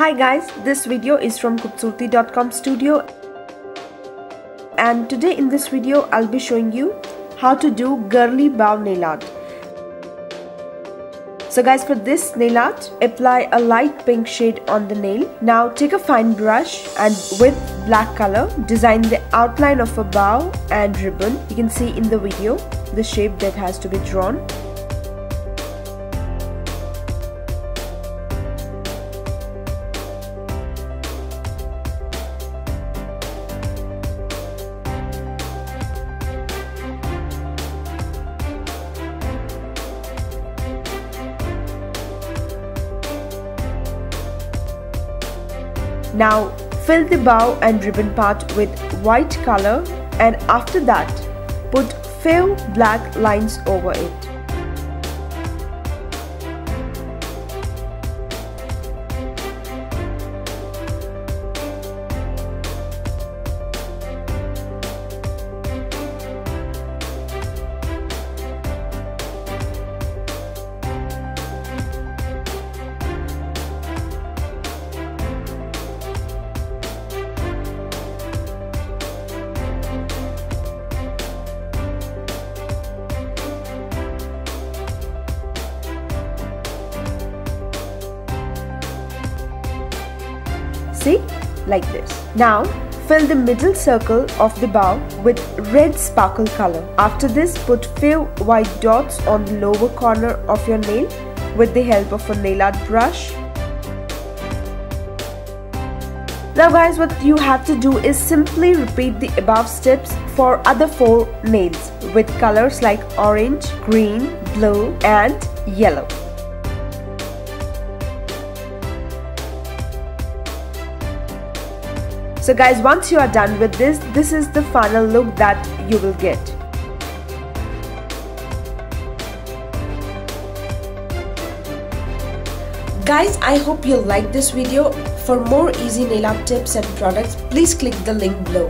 Hi guys, this video is from Khoobsurati.com studio and today in this video I'll be showing you how to do girly bow nail art. So guys for this nail art, apply a light pink shade on the nail. Now take a fine brush and with black color, design the outline of a bow and ribbon. You can see in the video the shape that has to be drawn. Now fill the bow and ribbon part with white color and after that put few black lines over it. See? Like this. Now, fill the middle circle of the bow with red sparkle color. After this, put few white dots on the lower corner of your nail with the help of a nail art brush. Now guys, what you have to do is simply repeat the above steps for other four nails with colors like orange, green, blue and yellow. So guys, once you are done with this, this is the final look that you will get. Guys, I hope you liked this video. For more easy nail art tips and products, please click the link below.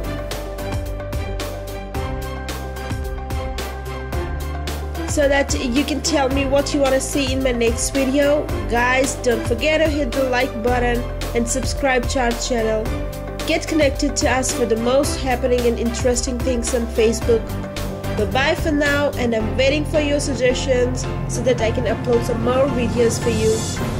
so that you can tell me what you want to see in my next video guys don't forget to hit the like button and subscribe to our channel Get connected to us for the most happening and interesting things on Facebook. Bye bye for now, and I'm waiting for your suggestions so that I can upload some more videos for you.